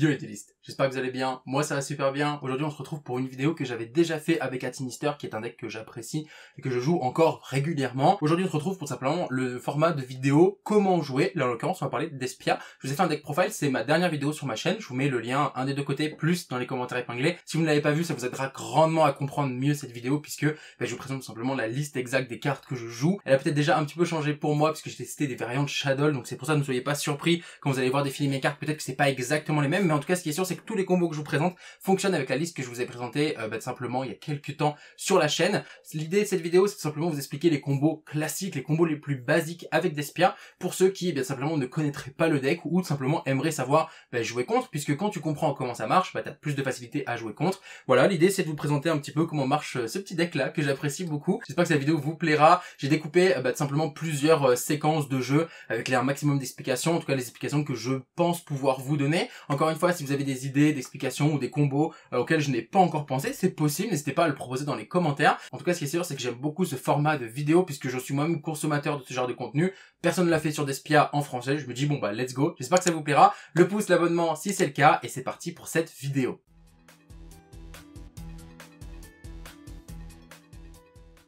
Yo les délistes, j'espère que vous allez bien, moi ça va super bien. Aujourd'hui on se retrouve pour une vidéo que j'avais déjà fait avec Atinister qui est un deck que j'apprécie et que je joue encore régulièrement. Aujourd'hui on se retrouve pour simplement le format de vidéo comment jouer, là en l'occurrence on va parler d'Espia. Je vous ai fait un deck profile, c'est ma dernière vidéo sur ma chaîne, je vous mets le lien un des deux côtés plus dans les commentaires épinglés. Si vous ne l'avez pas vu ça vous aidera grandement à comprendre mieux cette vidéo puisque bah, je vous présente tout simplement la liste exacte des cartes que je joue. Elle a peut-être déjà un petit peu changé pour moi puisque j'ai testé des variantes Shadow donc c'est pour ça ne soyez pas surpris quand vous allez voir défiler mes cartes, peut-être que c'est pas exactement les mêmes mais en tout cas ce qui est sûr c'est que tous les combos que je vous présente fonctionnent avec la liste que je vous ai présentée euh, bah, simplement il y a quelques temps sur la chaîne. L'idée de cette vidéo c'est simplement vous expliquer les combos classiques, les combos les plus basiques avec Despia pour ceux qui bien simplement ne connaîtraient pas le deck ou simplement aimeraient savoir bah, jouer contre puisque quand tu comprends comment ça marche, bah, tu as plus de facilité à jouer contre. Voilà, l'idée c'est de vous présenter un petit peu comment marche euh, ce petit deck là que j'apprécie beaucoup. J'espère que cette vidéo vous plaira. J'ai découpé euh, bah, simplement plusieurs séquences de jeu avec un maximum d'explications, en tout cas les explications que je pense pouvoir vous donner. Encore une fois, si vous avez des idées, d'explications ou des combos euh, auxquels je n'ai pas encore pensé, c'est possible, n'hésitez pas à le proposer dans les commentaires. En tout cas, ce qui est sûr, c'est que j'aime beaucoup ce format de vidéo puisque je suis moi-même consommateur de ce genre de contenu. Personne ne l'a fait sur Despia en français, je me dis bon bah let's go. J'espère que ça vous plaira. Le pouce, l'abonnement si c'est le cas et c'est parti pour cette vidéo.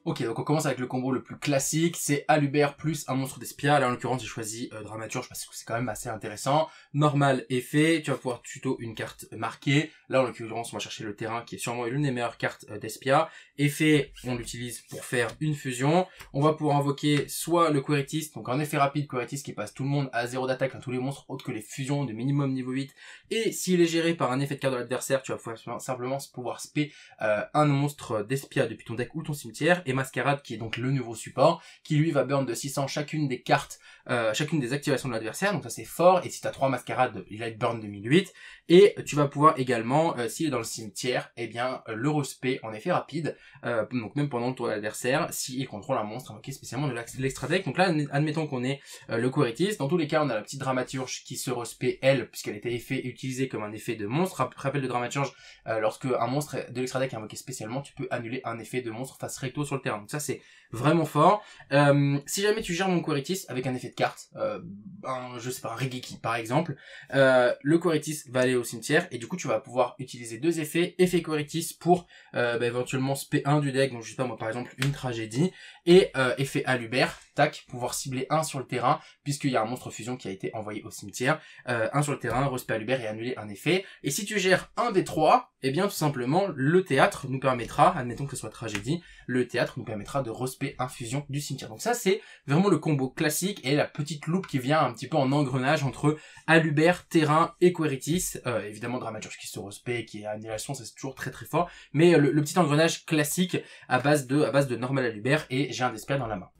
Ok, donc on commence avec le combo le plus classique, c'est Alubert plus un monstre d'espia. Là, en l'occurrence, j'ai choisi euh, Dramaturge parce que c'est quand même assez intéressant. Normal, effet, tu vas pouvoir tuto une carte marquée. Là, en l'occurrence, on va chercher le terrain qui est sûrement l'une des meilleures cartes euh, d'espia. Effet, on l'utilise pour faire une fusion. On va pouvoir invoquer soit le Queritis, donc un effet rapide Queritis qui passe tout le monde à zéro d'attaque, à tous les monstres autres que les fusions de minimum niveau 8. Et s'il est géré par un effet de carte de l'adversaire, tu vas pouvoir simplement pouvoir spé euh, un monstre d'espia depuis ton deck ou ton cimetière et Mascarade qui est donc le nouveau support, qui lui va burn de 600 chacune des cartes, euh, chacune des activations de l'adversaire, donc ça c'est fort, et si t'as trois Mascarades, il va être burn de 1008, et tu vas pouvoir également, euh, s'il est dans le cimetière, eh bien euh, le respect en effet rapide, donc même pendant le tour de l'adversaire, s'il contrôle un monstre invoqué spécialement de l'extra deck, donc là admettons qu'on est le Queritis, dans tous les cas on a la petite dramaturge qui se respect elle, puisqu'elle était effet, utilisée comme un effet de monstre, rappel de dramaturge, lorsque un monstre de l'extra deck est invoqué spécialement, tu peux annuler un effet de monstre face recto sur le terrain. Donc ça c'est vraiment fort. Euh, si jamais tu gères mon Queritis avec un effet de carte, euh, un, je sais pas, un Regeki par exemple, euh, le Queritis va aller au cimetière et du coup tu vas pouvoir utiliser deux effets, effet Queritis pour bah, éventuellement spé 1 du deck, donc je sais pas moi par exemple une tragédie, et euh, effet Alubert, tac, pouvoir cibler un sur le terrain, puisqu'il y a un monstre fusion qui a été envoyé au cimetière, euh, un sur le terrain, respect Alubert et annuler un effet. Et si tu gères un des trois, eh bien tout simplement le théâtre nous permettra, admettons que ce soit tragédie, le théâtre nous permettra de respect infusion du cimetière. Donc ça c'est vraiment le combo classique et la petite loupe qui vient un petit peu en engrenage entre Alubert, terrain et Queritis. Euh, évidemment Dramaturge qui se respect, qui est annulation, c'est toujours très très fort. Mais le, le, petit engrenage classique à base de à base de normal Alubert et j'ai un Despair dans la main.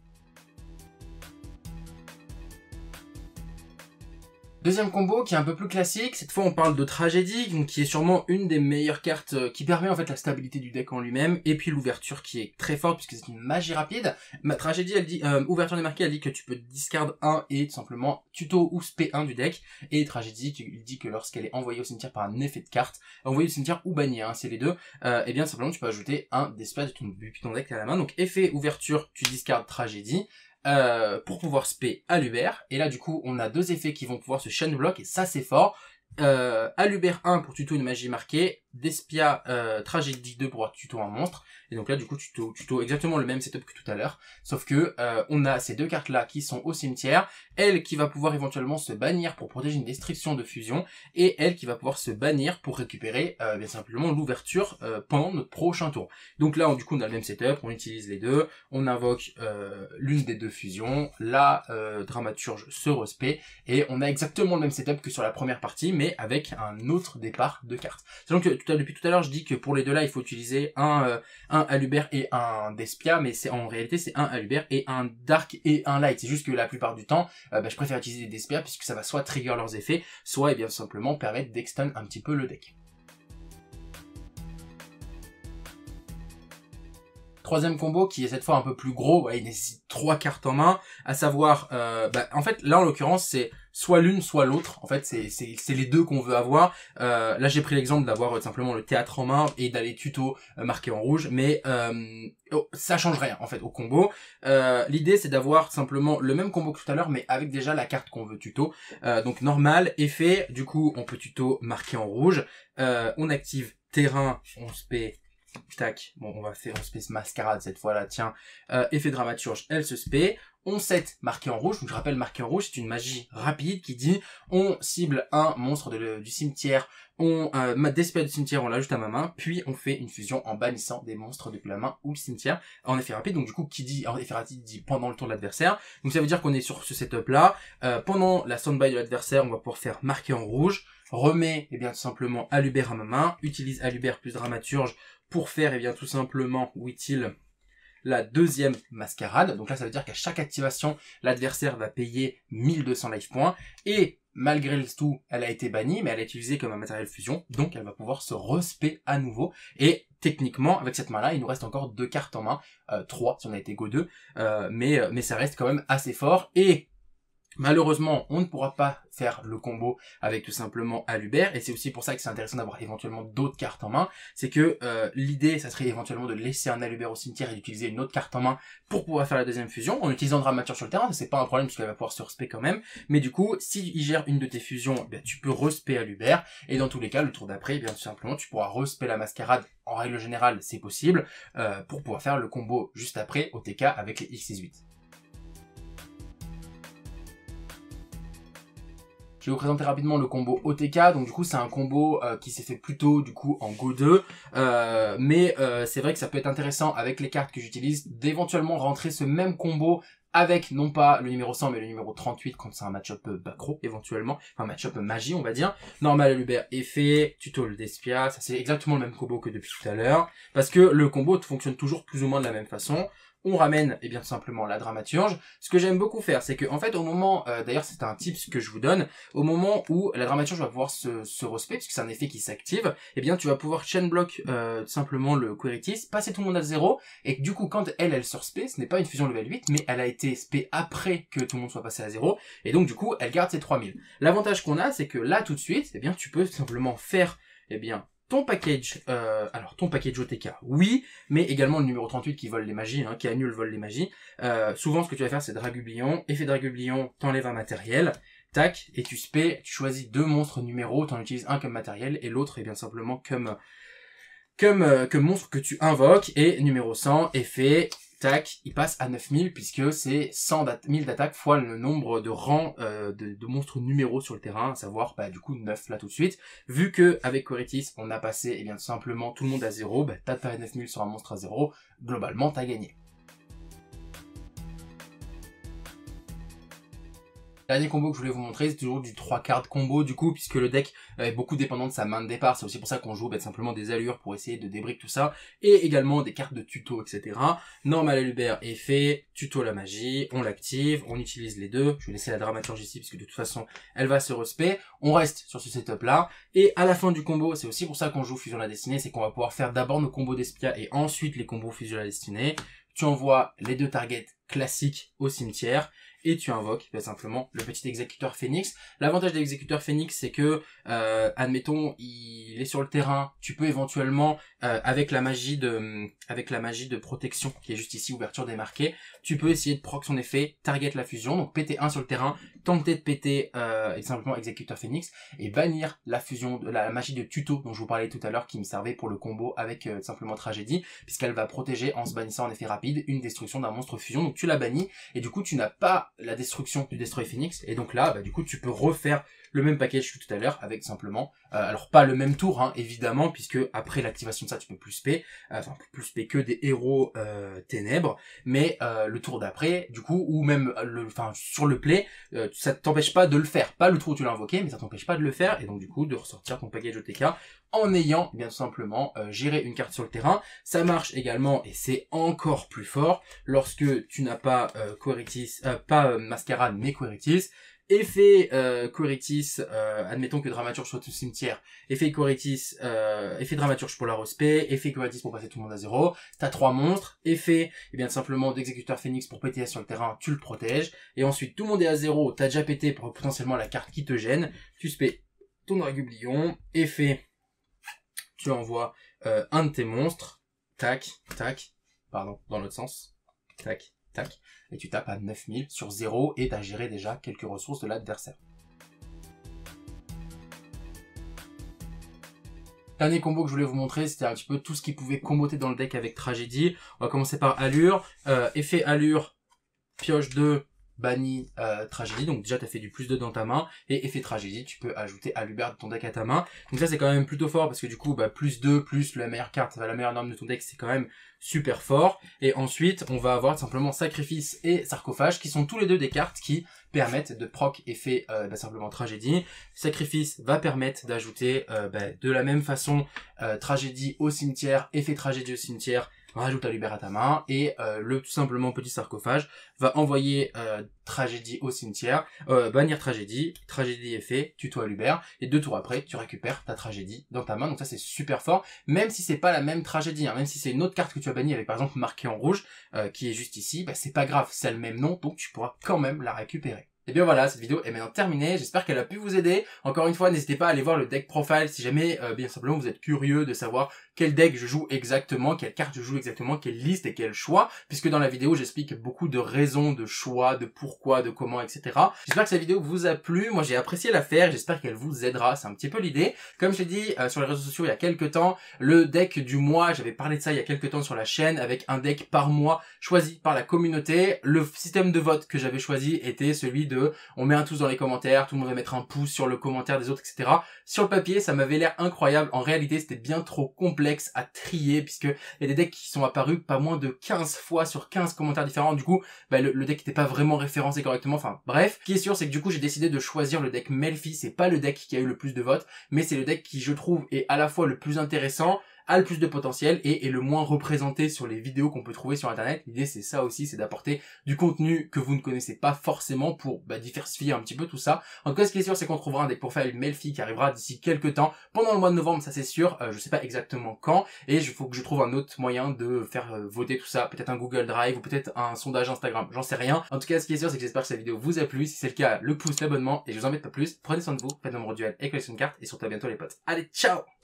Deuxième combo qui est un peu plus classique, cette fois on parle de tragédie, donc qui est sûrement une des meilleures cartes euh, qui permet en fait la stabilité du deck en lui-même, et puis l'ouverture qui est très forte puisque c'est une magie rapide. Tragédie elle dit, euh, ouverture démarquée elle dit que tu peux discard 1 et tout simplement tuto ou spé 1 du deck, et tragédie qui dit que lorsqu'elle est envoyée au cimetière par un effet de carte, envoyée au cimetière ou bannie, hein, c'est les deux, euh, et bien simplement tu peux ajouter un d'espace de ton, depuis ton deck à la main, donc effet ouverture tu discardes tragédie, euh, pour pouvoir spé Alubert. Et là, du coup, on a deux effets qui vont pouvoir se chain block, et ça, c'est fort. Euh, Alubert 1 pour tuto une magie marquée, Despia euh, Tragédie 2 pour pouvoir tuto un monstre, et donc là du coup tuto, tuto exactement le même setup que tout à l'heure, sauf que euh, on a ces deux cartes là qui sont au cimetière, elle qui va pouvoir éventuellement se bannir pour protéger une destruction de fusion, et elle qui va pouvoir se bannir pour récupérer euh, bien simplement l'ouverture euh, pendant notre prochain tour. Donc là on, du coup on a le même setup, on utilise les deux, on invoque l'une des deux fusions, la dramaturge se respect, et on a exactement le même setup que sur la première partie, mais avec un autre départ de cartes. Depuis tout à l'heure je dis que pour les deux là il faut utiliser un, euh, un Alubert et un Despia, mais c'est en réalité c'est un Alubert et un Dark et un Light. C'est juste que la plupart du temps euh, bah, je préfère utiliser des Despia puisque ça va soit trigger leurs effets, soit et eh bien simplement permettre d'extend un petit peu le deck. Troisième combo qui est cette fois un peu plus gros, il nécessite trois cartes en main, à savoir, euh, bah, en fait là en l'occurrence c'est soit l'une, soit l'autre. En fait, c'est les deux qu'on veut avoir. Euh, là, j'ai pris l'exemple d'avoir euh, simplement le théâtre en main et d'aller tuto euh, marqué en rouge, mais euh, oh, ça change rien en fait au combo. L'idée, c'est d'avoir simplement le même combo que tout à l'heure, mais avec déjà la carte qu'on veut tuto. donc normal, effet. Du coup, on peut tuto marqué en rouge. on active terrain, on se Tac, bon, on va faire, on se mascarade cette fois-là, tiens. effet dramaturge, elle se spé on set marqué en rouge. Donc je rappelle, marqué en rouge, c'est une magie rapide qui dit on cible un monstre du cimetière, on euh, du cimetière, on l'ajoute à ma main, puis on fait une fusion en bannissant des monstres depuis la main ou le cimetière en effet rapide. Donc du coup, qui dit en effet rapide dit pendant le tour de l'adversaire. Donc ça veut dire qu'on est sur ce setup là. Euh, pendant la standby de l'adversaire, on va pouvoir faire marqué en rouge, remet et eh bien tout simplement Alubert à ma main, utilise Alubert plus dramaturge pour faire et eh bien tout simplement il la deuxième mascarade. Donc là, ça veut dire qu'à chaque activation, l'adversaire va payer 1200 life points. Et malgré le tout, elle a été bannie, mais elle est utilisée comme un matériel fusion. Donc elle va pouvoir se respect à nouveau. Et techniquement, avec cette main-là, il nous reste encore deux cartes en main. Euh, trois si on a été Go 2. Euh, mais, euh, mais ça reste quand même assez fort. Et Malheureusement, on ne pourra pas faire le combo avec tout simplement Alubert, et c'est aussi pour ça que c'est intéressant d'avoir éventuellement d'autres cartes en main. C'est que euh, l'idée, ça serait éventuellement de laisser un Alubert au cimetière et d'utiliser une autre carte en main pour pouvoir faire la deuxième fusion, en utilisant Dramature sur le terrain, c'est pas un problème puisqu'elle va pouvoir se respect quand même. Mais du coup, si il gère une de tes fusions, eh tu peux respect Alubert, et dans tous les cas, le tour d'après, eh bien tout simplement, tu pourras respect la mascarade, en règle générale, c'est possible, euh, pour pouvoir faire le combo juste après, au TK, avec les X68. Je vais vous présenter rapidement le combo OTK. Donc du coup, c'est un combo euh, qui s'est fait plutôt du coup en Go 2. Euh, mais euh, c'est vrai que ça peut être intéressant avec les cartes que j'utilise d'éventuellement rentrer ce même combo avec non pas le numéro 100 mais le numéro 38 quand c'est un match-up Bacro éventuellement, enfin match-up magie on va dire. Normal Hubert effet, tuto le Despia, ça c'est exactement le même combo que depuis tout à l'heure parce que le combo fonctionne toujours plus ou moins de la même façon on ramène eh bien simplement la dramaturge. Ce que j'aime beaucoup faire, c'est que en fait au moment, euh, d'ailleurs c'est un tips que je vous donne, au moment où la dramaturge va pouvoir se, se respect, puisque c'est un effet qui s'active, eh bien tu vas pouvoir chain block euh, simplement le querytis, passer tout le monde à zéro, et du coup quand elle, elle se respect, ce n'est pas une fusion level 8, mais elle a été spé après que tout le monde soit passé à zéro, et donc du coup elle garde ses 3000. L'avantage qu'on a, c'est que là tout de suite, eh bien tu peux simplement faire eh bien ton package, euh, alors ton package OTK, oui, mais également le numéro 38 qui vole les magies, hein, qui annule vol les magies. Euh, souvent, ce que tu vas faire, c'est Dragublion, effet Dragublion, t'enlèves un matériel, tac, et tu spé, tu choisis deux monstres numéros, t'en utilises un comme matériel, et l'autre est bien simplement comme, comme, euh, comme monstre que tu invoques, et numéro 100, effet, tac, il passe à 9000 puisque c'est 100 000 d'attaque fois le nombre de rangs euh, de, monstres numéros sur le terrain, à savoir bah, du coup 9 là tout de suite. Vu que avec Coritis on a passé eh bien tout simplement tout le monde à 0, bah, t'as pas 9000 sur un monstre à 0, globalement t'as gagné. Dernier combo que je voulais vous montrer, c'est toujours du 3 cartes combo du coup, puisque le deck est beaucoup dépendant de sa main de départ. C'est aussi pour ça qu'on joue bah, simplement des allures pour essayer de débriquer tout ça. Et également des cartes de tuto, etc. Normal Alubert est fait, tuto la magie, on l'active, on utilise les deux. Je vais laisser la dramaturgie ici, puisque de toute façon, elle va se respect. On reste sur ce setup là. Et à la fin du combo, c'est aussi pour ça qu'on joue Fusion la Destinée, c'est qu'on va pouvoir faire d'abord nos combos d'Espia et ensuite les combos Fusion la Destinée. Tu envoies les deux targets classiques au cimetière et tu invoques bah, simplement le petit exécuteur Phoenix. L'avantage de l'exécuteur Phoenix, c'est que, euh, admettons, il est sur le terrain, tu peux éventuellement, euh, avec la magie de, avec la magie de protection qui est juste ici, ouverture démarquée, tu peux essayer de proc son effet, target la fusion, donc péter 1 sur le terrain, tenter de péter euh, simplement exécuteur Phoenix et bannir la fusion, de la magie de tuto dont je vous parlais tout à l'heure qui me servait pour le combo avec euh, simplement tragédie, puisqu'elle va protéger en se bannissant en effet rapide une destruction d'un monstre fusion, donc tu la bannis et du coup tu n'as pas la destruction du Destroy Phoenix, et donc là, bah, du coup, tu peux refaire le même package que tout à l'heure, avec simplement, euh, alors pas le même tour, hein, évidemment, puisque après l'activation de ça, tu peux plus spé, euh, enfin plus spé que des héros euh, ténèbres, mais le tour d'après, du coup, ou même le, enfin sur le play, ça t'empêche pas de le faire, pas le tour où tu l'as invoqué, mais ça t'empêche pas de le faire, et donc du coup de ressortir ton package OTK en ayant bien simplement géré une carte sur le terrain. Ça marche également, et c'est encore plus fort, lorsque tu n'as pas euh, pas Mascarade, mais Queritis, effet euh, euh, admettons que Dramaturge soit au cimetière, effet Coritis, euh, effet Dramaturge pour la respect, effet Coritis pour passer tout le monde à zéro, t'as trois monstres, effet, eh bien simplement d'exécuteur phénix pour péter sur le terrain, tu le protèges, et ensuite tout le monde est à zéro, t'as déjà pété pour potentiellement la carte qui te gêne, tu spé ton Ragublion, effet, tu envoies euh, un de tes monstres, tac, tac, pardon, dans l'autre sens, tac, tac, et tu tapes à 9000 sur 0 et t'as géré déjà quelques ressources de l'adversaire. Dernier combo que je voulais vous montrer, c'était un petit peu tout ce qui pouvait comboter dans le deck avec Tragédie. On va commencer par Allure. Euh, effet Allure, pioche 2, banni euh, tragédie, donc déjà tu as fait du plus 2 dans ta main, et effet tragédie, tu peux ajouter Aluber de ton deck à ta main. Donc ça c'est quand même plutôt fort parce que du coup bah, plus 2 plus la meilleure carte, la meilleure norme de ton deck, c'est quand même super fort. Et ensuite on va avoir simplement Sacrifice et Sarcophage qui sont tous les deux des cartes qui permettent de proc effet euh, bah, simplement tragédie. Sacrifice va permettre d'ajouter euh, bah, de la même façon euh, tragédie au cimetière, effet tragédie au cimetière, rajoute ta main et euh, le tout simplement petit sarcophage va envoyer euh, tragédie au cimetière, euh, bannir tragédie, tragédie est fait, tuto Lubert et deux tours après tu récupères ta tragédie dans ta main. Donc ça c'est super fort même si c'est pas la même tragédie, hein, même si c'est une autre carte que tu as bannie avec par exemple marqué en rouge qui est juste ici, bah, c'est pas grave, c'est le même nom donc tu pourras quand même la récupérer. Et bien voilà, cette vidéo est maintenant terminée. J'espère qu'elle a pu vous aider. Encore une fois, n'hésitez pas à aller voir le deck profile si jamais, bien simplement, vous êtes curieux de savoir quel deck je joue exactement, quelle carte je joue exactement, quelle liste et quel choix, puisque dans la vidéo j'explique beaucoup de raisons, de choix, de pourquoi, de comment, etc. J'espère que cette vidéo vous a plu, moi j'ai apprécié la faire, j'espère qu'elle vous aidera, c'est un petit peu l'idée. Comme je l'ai dit euh, sur les réseaux sociaux il y a quelques temps, le deck du mois, j'avais parlé de ça il y a quelques temps sur la chaîne, avec un deck par mois choisi par la communauté. Le système de vote que j'avais choisi était celui on met un tous dans les commentaires, tout le monde va mettre un pouce sur le commentaire des autres, etc. Sur le papier, ça m'avait l'air incroyable, en réalité c'était bien trop complexe à trier puisque il y a des decks qui sont apparus pas moins de 15 fois sur 15 commentaires différents. Du coup, bah, le, deck n'était pas vraiment référencé correctement. Enfin, bref. Ce qui est sûr, c'est que du coup, j'ai décidé de choisir le deck Melfi. C'est pas le deck qui a eu le plus de votes, mais c'est le deck qui, je trouve, est à la fois le plus intéressant a le plus de potentiel et est le moins représenté sur les vidéos qu'on peut trouver sur internet. L'idée c'est ça aussi, c'est d'apporter du contenu que vous ne connaissez pas forcément pour bah, diversifier un petit peu tout ça. En tout cas ce qui est sûr c'est qu'on trouvera un pour faire Melfi qui arrivera d'ici quelques temps, pendant le mois de novembre ça c'est sûr, euh, je sais pas exactement quand, et il faut que je trouve un autre moyen de faire euh, voter tout ça, peut-être un Google Drive ou peut-être un sondage Instagram, j'en sais rien. En tout cas ce qui est sûr c'est que j'espère que cette vidéo vous a plu, si c'est le cas le pouce, l'abonnement, et je vous embête pas plus, prenez soin de vous, faites nombre duel et collection de cartes, et surtout à bientôt les potes. Allez, ciao